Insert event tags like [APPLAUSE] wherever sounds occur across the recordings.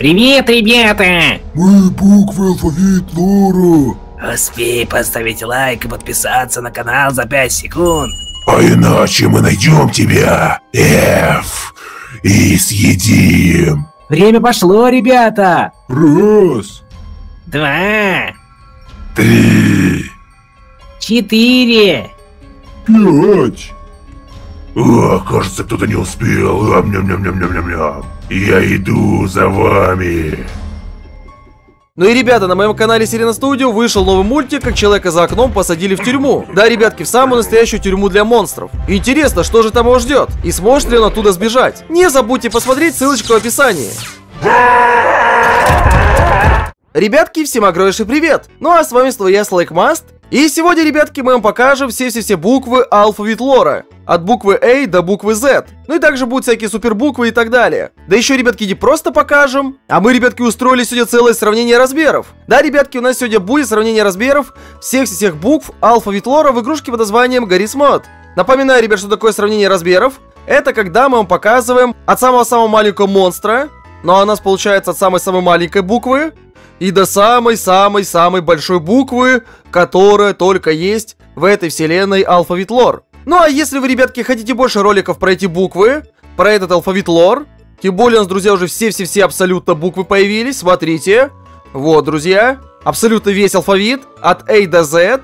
Привет, ребята! Мы буквы алфавит Лора. Успей поставить лайк и подписаться на канал за 5 секунд. А иначе мы найдем тебя, F, и съедим. Время пошло, ребята! Раз, Два, три, четыре. пять. О, кажется, кто-то не успел. Ам, ням ням ням ням ням ням Я иду за вами. Ну и, ребята, на моем канале Сирена Студио вышел новый мультик, как человека за окном посадили в тюрьму. Да, ребятки, в самую настоящую тюрьму для монстров. Интересно, что же там его ждет? И сможет ли он оттуда сбежать? Не забудьте посмотреть, ссылочка в описании. Ребятки, всем огромнейший привет! Ну а с вами снова я, Слайкмаст. И сегодня, ребятки, мы вам покажем все-все-все буквы алфавит лора. От буквы A до буквы Z. Ну и также будут всякие супербуквы и так далее. Да еще, ребятки, не просто покажем, а мы, ребятки, устроили сегодня целое сравнение размеров. Да, ребятки, у нас сегодня будет сравнение размеров всех-всех букв алфавит лора в игрушке под названием Гаррис Мод. Напоминаю, ребят, что такое сравнение размеров. Это когда мы вам показываем от самого-самого маленького монстра, но у нас получается от самой-самой маленькой буквы, и до самой-самой-самой большой буквы, которая только есть в этой вселенной алфавит лор. Ну а если вы, ребятки, хотите больше роликов про эти буквы, про этот алфавит лор, тем более у нас, друзья, уже все-все-все абсолютно буквы появились, смотрите. Вот, друзья, абсолютно весь алфавит, от A до Z.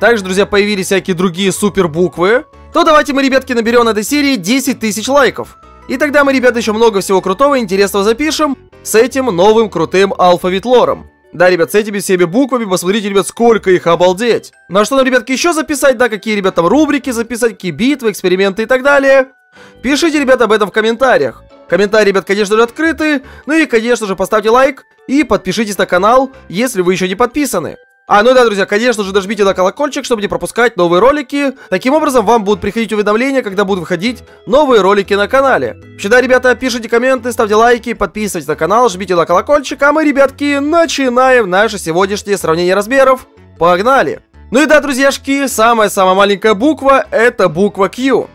Также, друзья, появились всякие другие супер буквы. То давайте мы, ребятки, наберем на этой серии 10 тысяч лайков. И тогда мы, ребята, еще много всего крутого и интересного запишем с этим новым крутым алфавит лором. Да, ребят, с этими всеми буквами, посмотрите, ребят, сколько их, обалдеть. Ну а что нам, ребятки, еще записать, да, какие, ребят, там рубрики записать, какие битвы, эксперименты и так далее? Пишите, ребята, об этом в комментариях. Комментарии, ребят, конечно же, открыты. Ну и, конечно же, поставьте лайк и подпишитесь на канал, если вы еще не подписаны. А, ну да, друзья, конечно же, нажмите на колокольчик, чтобы не пропускать новые ролики. Таким образом, вам будут приходить уведомления, когда будут выходить новые ролики на канале. Всегда, ребята, пишите комменты, ставьте лайки, подписывайтесь на канал, жмите на колокольчик, а мы, ребятки, начинаем наше сегодняшнее сравнение размеров. Погнали! Ну и да, друзьяшки, самая-самая маленькая буква — это буква Q.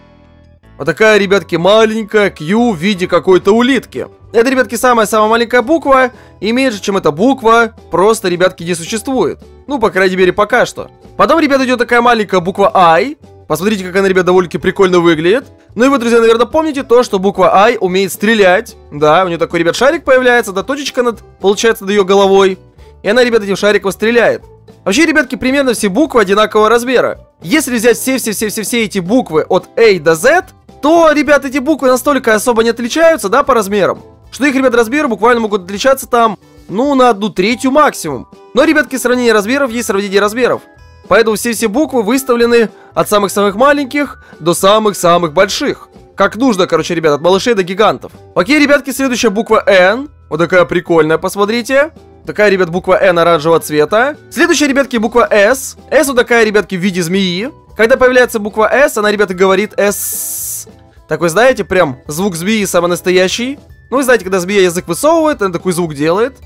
Вот такая, ребятки, маленькая Q в виде какой-то улитки. Это, ребятки, самая-самая маленькая буква, и меньше, чем эта буква, просто, ребятки, не существует. Ну, по крайней мере, пока что. Потом, ребят, идет такая маленькая буква I. Посмотрите, как она, ребят, довольно-таки прикольно выглядит. Ну и вы, друзья, наверное, помните то, что буква I умеет стрелять. Да, у нее такой, ребят, шарик появляется, да, точечка над, получается, над ее головой. И она, ребят, этим шариком стреляет. Вообще, ребятки, примерно все буквы одинакового размера. Если взять все-все-все-все-все эти буквы от A до Z, то, ребят, эти буквы настолько особо не отличаются, да, по размерам, что их, ребят, размеры буквально могут отличаться там, ну, на одну третью максимум. Но, ребятки, сравнение размеров есть сравнение размеров. Поэтому все-все буквы выставлены от самых-самых маленьких до самых-самых больших. Как нужно, короче, ребят, от малышей до гигантов. Окей, ребятки, следующая буква N. Вот такая прикольная, посмотрите. Такая, ребят, буква N оранжевого цвета. Следующая, ребятки, буква S. S вот такая, ребятки, в виде змеи. Когда появляется буква S, она, ребята, говорит S. Такой, знаете, прям звук змеи самый настоящий. Ну, вы знаете, когда змея язык высовывает, она такой звук делает.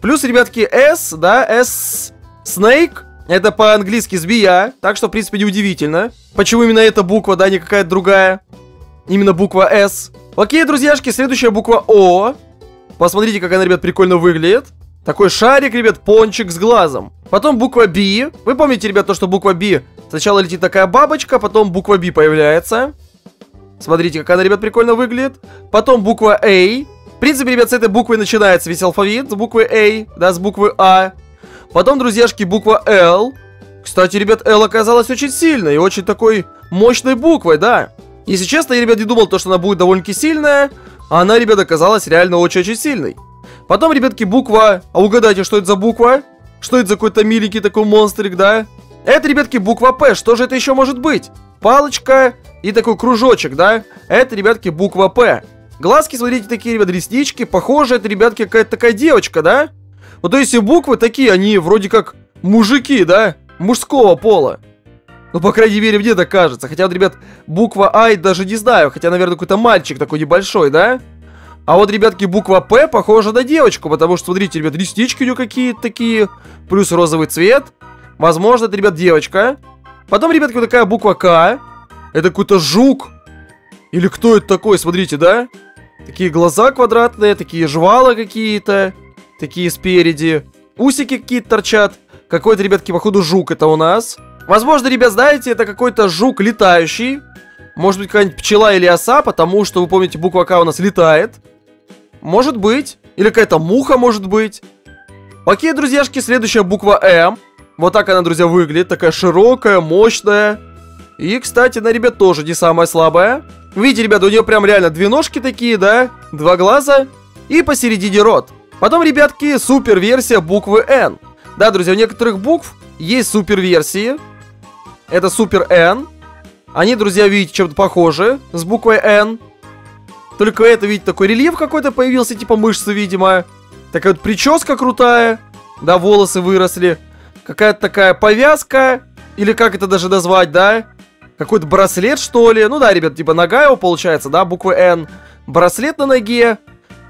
Плюс, ребятки, S, да, S, Snake. Это по-английски змея, так что, в принципе, неудивительно. Почему именно эта буква, да, не какая-то другая. Именно буква S. Окей, друзьяшки, следующая буква O. Посмотрите, как она, ребят, прикольно выглядит. Такой шарик, ребят, пончик с глазом. Потом буква B. Вы помните, ребят, то, что буква B сначала летит такая бабочка, потом буква B появляется. Смотрите, как она, ребят, прикольно выглядит. Потом буква A. В принципе, ребят, с этой буквы начинается весь алфавит. С буквы A, да, с буквы А. Потом, друзьяшки, буква L. Кстати, ребят, L оказалась очень сильной и очень такой мощной буквой, да. Если честно, я, ребят, не думал, то, что она будет довольно-таки сильная. А она, ребят, оказалась реально очень-очень сильной. Потом, ребятки, буква... А угадайте, что это за буква? Что это за какой-то миленький такой монстрик, да? Это, ребятки, буква П. Что же это еще может быть? Палочка и такой кружочек, да? Это, ребятки, буква П. Глазки, смотрите, такие, ребят, реснички. Похоже, это, ребятки, какая-то такая девочка, да? Вот, то есть, и буквы такие, они вроде как мужики, да? Мужского пола. Ну, по крайней мере, мне так кажется. Хотя, вот, ребят, буква А даже не знаю. Хотя, наверное, какой-то мальчик такой небольшой, да? А вот, ребятки, буква П похожа на девочку, потому что, смотрите, ребят, реснички у нее какие-то такие, плюс розовый цвет. Возможно, это, ребят, девочка. Потом, ребятки, вот такая буква К. Это какой-то жук. Или кто это такой, смотрите, да? Такие глаза квадратные, такие жвала какие-то. Такие спереди. Усики какие-то торчат. Какой-то, ребятки, походу, жук это у нас. Возможно, ребят, знаете, это какой-то жук летающий. Может быть, какая-нибудь пчела или оса, потому что, вы помните, буква К у нас летает. Может быть. Или какая-то муха, может быть. Окей, друзьяшки, следующая буква М. Вот так она, друзья, выглядит. Такая широкая, мощная. И, кстати, она, ребят, тоже не самая слабая. Видите, ребята, у нее прям реально две ножки такие, да? Два глаза. И посередине рот. Потом, ребятки, супер версия буквы N. Да, друзья, у некоторых букв есть супер версии. Это супер N. Они, друзья, видите, чем-то похожи с буквой N. Только это, видите, такой рельеф какой-то появился, типа мышцы, видимо. Такая вот прическа крутая. Да, волосы выросли. Какая-то такая повязка. Или как это даже назвать, да? Какой-то браслет, что ли. Ну да, ребят, типа нога его получается, да, буква N. Браслет на ноге.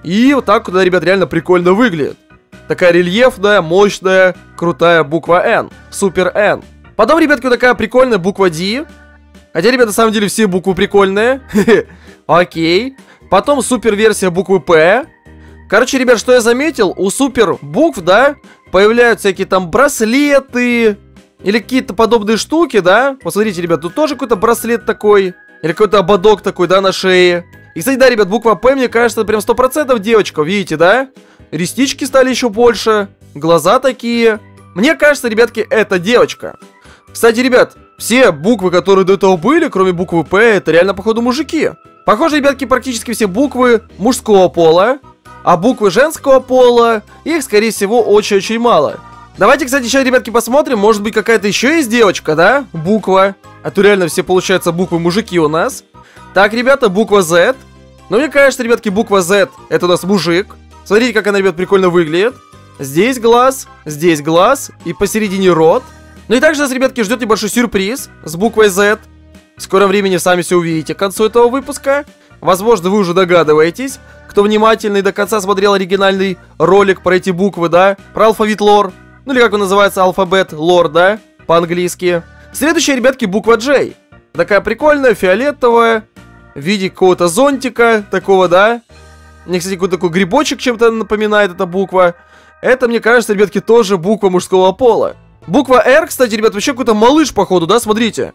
И вот так вот, да, ребят, реально прикольно выглядит. Такая рельефная, мощная, крутая буква N. Супер N. Потом, ребятки, вот такая прикольная буква D. Хотя, ребят, на самом деле все буквы прикольные. [LAUGHS] Окей. Потом супер версия буквы П. Короче, ребят, что я заметил, у супер букв, да, появляются всякие там браслеты или какие-то подобные штуки, да. Посмотрите, ребят, тут тоже какой-то браслет такой. Или какой-то ободок такой, да, на шее. И, кстати, да, ребят, буква П, мне кажется, прям 100% девочка, видите, да? Реснички стали еще больше, глаза такие. Мне кажется, ребятки, это девочка. Кстати, ребят, все буквы, которые до этого были, кроме буквы П, это реально, походу, мужики. Похоже, ребятки, практически все буквы мужского пола, а буквы женского пола, их, скорее всего, очень-очень мало. Давайте, кстати, сейчас, ребятки, посмотрим, может быть, какая-то еще есть девочка, да? Буква. А то реально все, получается, буквы мужики у нас. Так, ребята, буква Z. Но мне кажется, ребятки, буква Z это у нас мужик. Смотрите, как она, ребят, прикольно выглядит. Здесь глаз, здесь глаз и посередине рот. Ну и также нас, ребятки, ждет небольшой сюрприз с буквой Z. В скором времени сами все увидите к концу этого выпуска. Возможно, вы уже догадываетесь, кто внимательный до конца смотрел оригинальный ролик про эти буквы, да? Про алфавит лор. Ну или как он называется, алфабет лор, да? По-английски. Следующая, ребятки, буква J. Такая прикольная, фиолетовая. В виде какого-то зонтика, такого, да? Мне, кстати, какой-то такой грибочек чем-то напоминает эта буква. Это, мне кажется, ребятки, тоже буква мужского пола. Буква R, кстати, ребят, вообще какой-то малыш, походу, да, смотрите.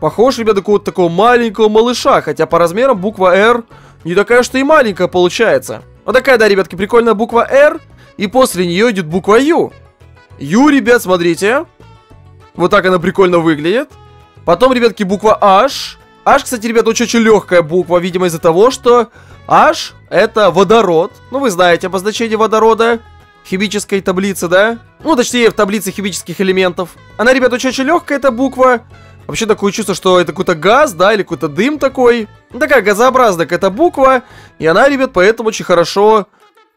Похож, ребята, какого-то такого маленького малыша, хотя по размерам буква R не такая, что и маленькая получается. Вот такая, да, ребятки, прикольная буква R, и после нее идет буква U. U, ребят, смотрите. Вот так она прикольно выглядит. Потом, ребятки, буква H. H, кстати, ребят, очень-очень легкая буква, видимо, из-за того, что H это водород. Ну, вы знаете обозначение водорода химической таблицы, да? Ну, точнее, в таблице химических элементов. Она, ребят, очень-очень легкая, эта буква. Вообще такое чувство, что это какой-то газ, да, или какой-то дым такой. Ну, такая газообразная какая-то буква. И она, ребят, поэтому очень хорошо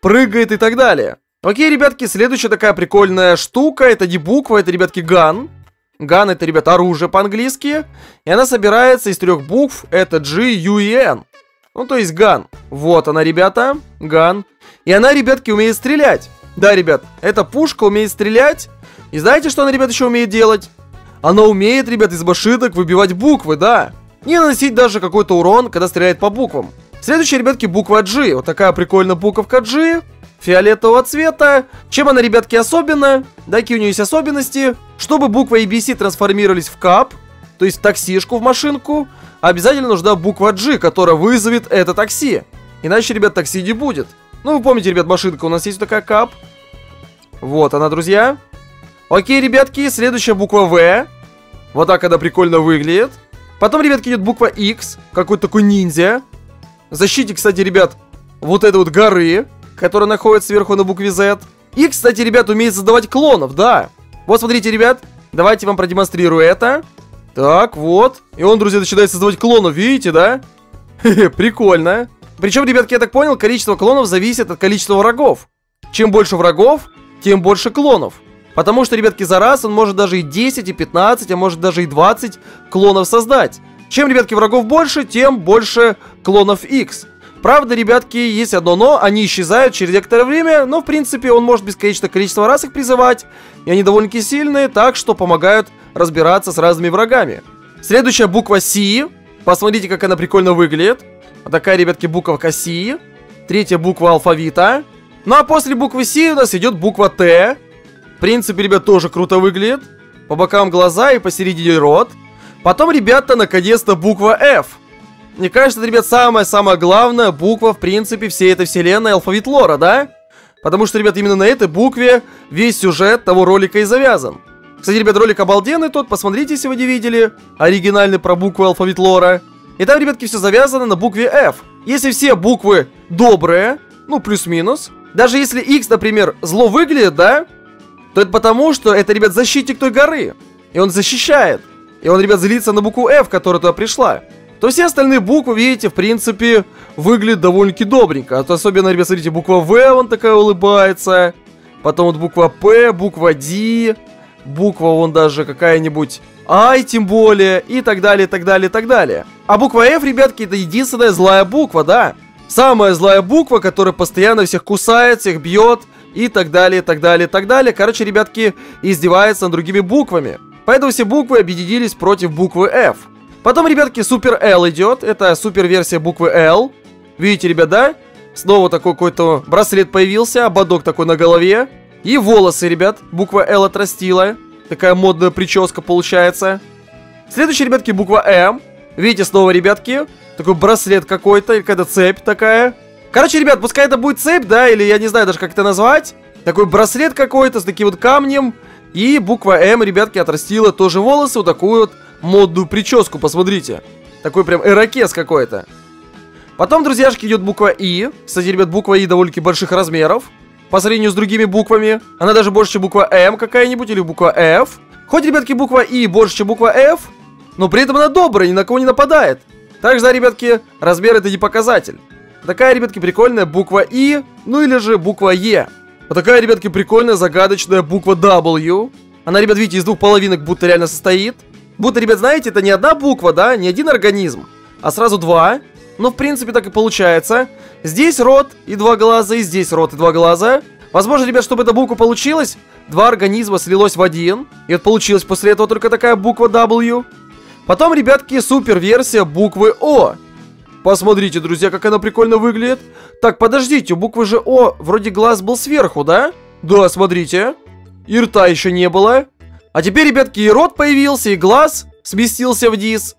прыгает и так далее. Окей, ребятки, следующая такая прикольная штука. Это не буква, это, ребятки, ган. Ган это, ребят, оружие по-английски. И она собирается из трех букв. Это G, U и N. Ну, то есть ган. Вот она, ребята. Ган. И она, ребятки, умеет стрелять. Да, ребят, эта пушка умеет стрелять. И знаете, что она, ребят, еще умеет делать? Она умеет, ребят, из башиток выбивать буквы, да. И наносить даже какой-то урон, когда стреляет по буквам. Следующая, ребятки, буква G. Вот такая прикольная буковка G. Фиолетового цвета. Чем она, ребятки, особенная? Да, какие у нее есть особенности? Чтобы буква ABC трансформировались в кап, то есть в таксишку, в машинку, обязательно нужна буква G, которая вызовет это такси. Иначе, ребят, такси не будет. Ну, вы помните, ребят, машинка у нас есть такая кап. Вот она, друзья. Окей, ребятки, следующая буква В. Вот так она прикольно выглядит. Потом, ребятки, идет буква X. Какой-то такой ниндзя. Защите, кстати, ребят, вот этой вот горы, которая находится сверху на букве Z. И, кстати, ребят, умеет создавать клонов, да. Вот, смотрите, ребят, давайте вам продемонстрирую это. Так, вот. И он, друзья, начинает создавать клонов, видите, да? [LAUGHS] Прикольно. Причем, ребятки, я так понял, количество клонов зависит от количества врагов. Чем больше врагов, тем больше клонов. Потому что, ребятки, за раз он может даже и 10, и 15, а может даже и 20 клонов создать. Чем, ребятки, врагов больше, тем больше клонов X. Правда, ребятки, есть одно но, они исчезают через некоторое время, но, в принципе, он может бесконечное количество раз их призывать, и они довольно-таки сильные, так что помогают разбираться с разными врагами. Следующая буква C. Посмотрите, как она прикольно выглядит. Вот такая, ребятки, буковка C. третья буква алфавита. Ну а после буквы С у нас идет буква Т. В принципе, ребят, тоже круто выглядит. По бокам глаза и посередине рот. Потом, ребята, наконец-то буква F. Мне кажется, ребят, самая-самая главная буква, в принципе, всей этой вселенной алфавит лора, да? Потому что, ребят, именно на этой букве весь сюжет того ролика и завязан. Кстати, ребят, ролик обалденный тот, посмотрите, если вы не видели. Оригинальный про буквы алфавит лора. И там, ребятки, все завязано на букве F. Если все буквы добрые, ну, плюс-минус, даже если X, например, зло выглядит, да, то это потому, что это, ребят, защитник той горы. И он защищает. И он, ребят, злится на букву F, которая туда пришла. То все остальные буквы, видите, в принципе, выглядят довольно-таки добренько. А то особенно, ребят, смотрите, буква В, он такая улыбается. Потом вот буква П, буква D, буква вон даже какая-нибудь I, тем более, и так далее, и так далее, и так далее. А буква F, ребятки, это единственная злая буква, да? Самая злая буква, которая постоянно всех кусает, всех бьет, и так далее, и так далее, и так далее. Короче, ребятки, издевается над другими буквами. Поэтому все буквы объединились против буквы F. Потом, ребятки, Супер L идет. Это супер версия буквы L. Видите, ребят, да? Снова такой какой-то браслет появился, ободок такой на голове. И волосы, ребят, буква L отрастила. Такая модная прическа получается. Следующий, ребятки, буква М. Видите, снова, ребятки, такой браслет какой-то, какая-то цепь такая. Короче, ребят, пускай это будет цепь, да, или я не знаю даже, как это назвать. Такой браслет какой-то с таким вот камнем. И буква М, ребятки, отрастила тоже волосы, вот такую вот модную прическу, посмотрите. Такой прям эрокез какой-то. Потом, друзьяшки, идет буква И. Кстати, ребят, буква И довольно-таки больших размеров. По сравнению с другими буквами. Она даже больше, чем буква М какая-нибудь или буква F. Хоть, ребятки, буква И больше, чем буква F, но при этом она добрая, ни на кого не нападает. Также, да, ребятки, размер это не показатель. Такая, ребятки, прикольная буква И, ну или же буква Е. Вот такая, ребятки, прикольная загадочная буква W. Она, ребят, видите, из двух половинок будто реально состоит. Будто, ребят, знаете, это не одна буква, да, не один организм, а сразу два. Но, в принципе, так и получается. Здесь рот и два глаза, и здесь рот и два глаза. Возможно, ребят, чтобы эта буква получилась, два организма слилось в один. И вот получилась после этого только такая буква W. Потом, ребятки, супер версия буквы О. Посмотрите, друзья, как она прикольно выглядит. Так, подождите, у буквы же О вроде глаз был сверху, да? Да, смотрите. И рта еще не было. А теперь, ребятки, и рот появился, и глаз сместился вниз.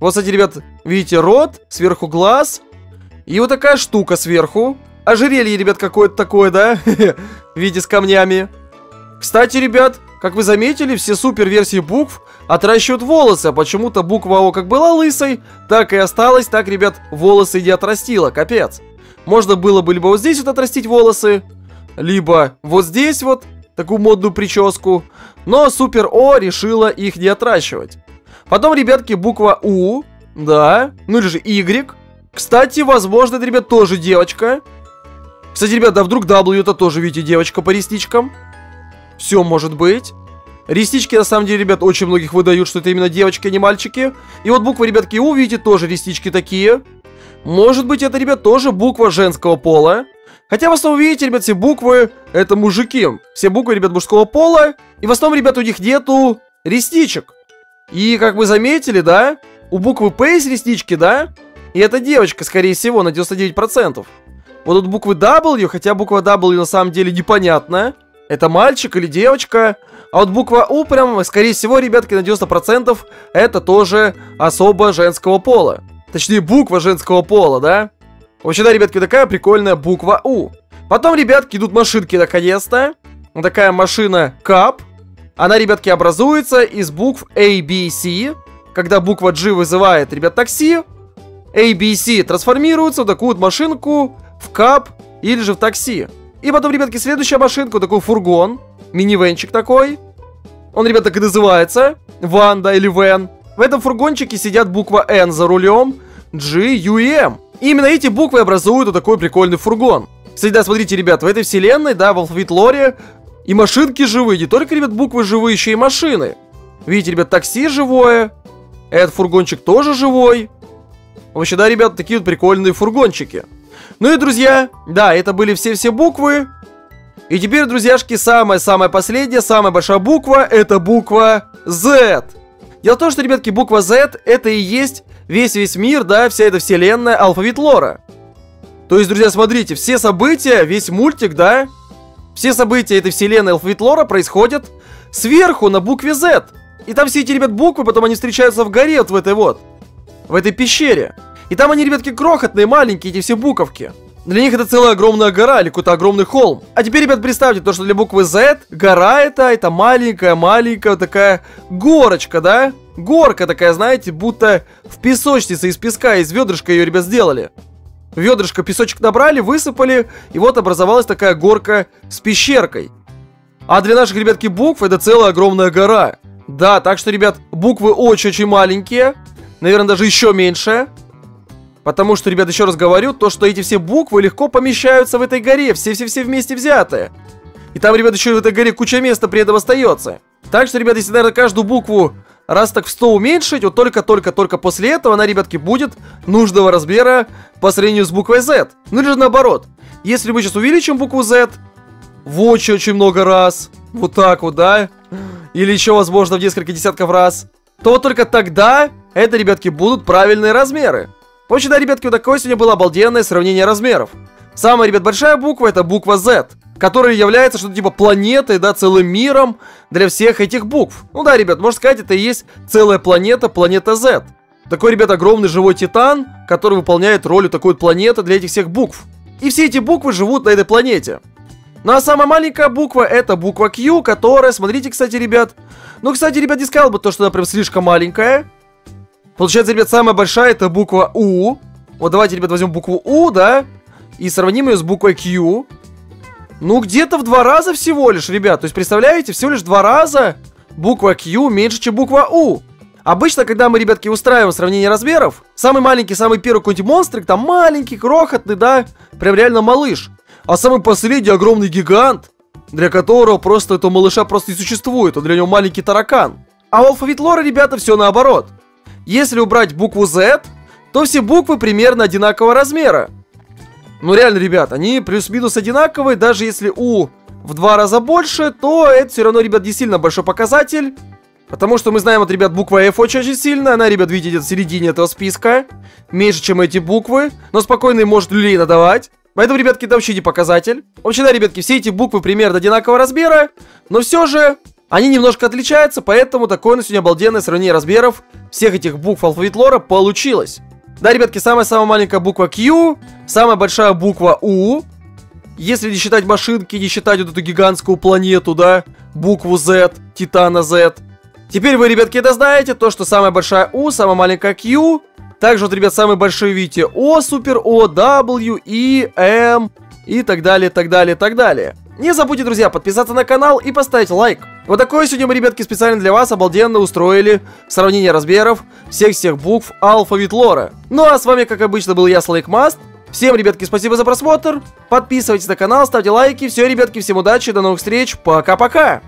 Вот, кстати, ребят, видите, рот, сверху глаз. И вот такая штука сверху. Ожерелье, ребят, какое-то такое, да? [LAUGHS] В виде с камнями. Кстати, ребят, как вы заметили, все супер версии букв отращивают волосы, а почему-то буква О как была лысой, так и осталась, так, ребят, волосы не отрастила, капец. Можно было бы либо вот здесь вот отрастить волосы, либо вот здесь вот, такую модную прическу, но Супер О решила их не отращивать. Потом, ребятки, буква У, да, ну или же Y. Кстати, возможно, это, ребят, тоже девочка. Кстати, ребят, да вдруг W это тоже, видите, девочка по ресничкам. Все может быть. Реснички, на самом деле, ребят, очень многих выдают, что это именно девочки, а не мальчики. И вот буква, ребятки, У, видите, тоже реснички такие. Может быть, это, ребят, тоже буква женского пола. Хотя в основном, видите, ребят, все буквы это мужики. Все буквы, ребят, мужского пола. И в основном, ребят, у них нету ресничек. И, как вы заметили, да, у буквы П есть реснички, да? И это девочка, скорее всего, на 99%. Вот тут буквы W, хотя буква W на самом деле непонятная. Это мальчик или девочка. А вот буква У прям, скорее всего, ребятки, на 90% это тоже особо женского пола. Точнее, буква женского пола, да? Вообще, да, ребятки, такая прикольная буква У. Потом, ребятки, идут машинки наконец-то. Вот такая машина КАП. Она, ребятки, образуется из букв A. Когда буква G вызывает, ребят, такси, A, B, трансформируются в такую вот машинку в КАП или же в такси. И потом, ребятки, следующая машинка, такой фургон, минивенчик такой. Он, ребят, так и называется. Ванда или Вен. В этом фургончике сидят буква N за рулем, G, U и M. И именно эти буквы образуют вот такой прикольный фургон. Кстати, да, смотрите, ребят, в этой вселенной, да, в алфавит лоре и машинки живые. Не только, ребят, буквы живые, еще и машины. Видите, ребят, такси живое. Этот фургончик тоже живой. Вообще, да, ребят, такие вот прикольные фургончики. Ну и, друзья, да, это были все-все буквы. И теперь, друзьяшки, самая-самая последняя, самая большая буква, это буква Z. Дело в том, что, ребятки, буква Z это и есть весь-весь мир, да, вся эта вселенная, алфавит лора. То есть, друзья, смотрите, все события, весь мультик, да, все события этой вселенной Алфавит Лора происходят сверху на букве Z. И там все эти, ребят, буквы, потом они встречаются в горе вот в этой вот, в этой пещере. И там они, ребятки, крохотные, маленькие, эти все буковки. Для них это целая огромная гора или какой-то огромный холм. А теперь, ребят, представьте, то, что для буквы Z гора это, это маленькая-маленькая такая горочка, да? Горка такая, знаете, будто в песочнице из песка, из ведрышка ее, ребят, сделали. Ведрышко песочек набрали, высыпали, и вот образовалась такая горка с пещеркой. А для наших, ребятки, букв это целая огромная гора. Да, так что, ребят, буквы очень-очень маленькие. Наверное, даже еще меньше. Потому что, ребят, еще раз говорю, то, что эти все буквы легко помещаются в этой горе, все-все-все вместе взятые. И там, ребят, еще в этой горе куча места при этом остается. Так что, ребят, если, наверное, каждую букву раз так в 100 уменьшить, вот только-только-только после этого она, ребятки, будет нужного размера по сравнению с буквой Z. Ну или же наоборот. Если мы сейчас увеличим букву Z в очень-очень много раз, вот так вот, да, или еще, возможно, в несколько десятков раз, то вот только тогда это, ребятки, будут правильные размеры. В общем, да, ребятки, вот такое сегодня было обалденное сравнение размеров. Самая, ребят, большая буква это буква Z, которая является что-то типа планетой, да, целым миром для всех этих букв. Ну да, ребят, можно сказать, это и есть целая планета, планета Z. Такой, ребят, огромный живой титан, который выполняет роль такой планеты для этих всех букв. И все эти буквы живут на этой планете. Ну а самая маленькая буква это буква Q, которая, смотрите, кстати, ребят. Ну, кстати, ребят, не сказал бы то, что она прям слишком маленькая. Получается, ребят, самая большая это буква У. Вот давайте, ребят, возьмем букву У, да? И сравним ее с буквой Q. Ну, где-то в два раза всего лишь, ребят. То есть, представляете, всего лишь два раза буква Q меньше, чем буква У. Обычно, когда мы, ребятки, устраиваем сравнение размеров, самый маленький, самый первый какой-нибудь монстрик, там маленький, крохотный, да, прям реально малыш. А самый последний огромный гигант, для которого просто этого малыша просто не существует, он для него маленький таракан. А у алфавит лора, ребята, все наоборот. Если убрать букву Z, то все буквы примерно одинакового размера. Ну реально, ребят, они плюс-минус одинаковые, даже если У в два раза больше, то это все равно, ребят, не сильно большой показатель. Потому что мы знаем, вот, ребят, буква F очень-очень сильная, она, ребят, видите, в середине этого списка. Меньше, чем эти буквы, но спокойно может люлей надавать. Поэтому, ребятки, это вообще не показатель. Вообще, да, ребятки, все эти буквы примерно одинакового размера, но все же они немножко отличаются, поэтому такое на сегодня обалденное сравнение размеров всех этих букв алфавит лора получилось. Да, ребятки, самая-самая маленькая буква Q, самая большая буква U. Если не считать машинки, не считать вот эту гигантскую планету, да, букву Z, Титана Z. Теперь вы, ребятки, это знаете, то, что самая большая U, самая маленькая Q. Также вот, ребят, самые большие, видите, O, Супер O, W, E, M и так далее, так далее, так далее. Не забудьте, друзья, подписаться на канал и поставить лайк. Вот такое сегодня мы, ребятки, специально для вас обалденно устроили сравнение размеров всех-всех букв алфавит лора. Ну а с вами, как обычно, был я, Слайкмаст. Всем, ребятки, спасибо за просмотр. Подписывайтесь на канал, ставьте лайки. Все, ребятки, всем удачи, до новых встреч. Пока-пока.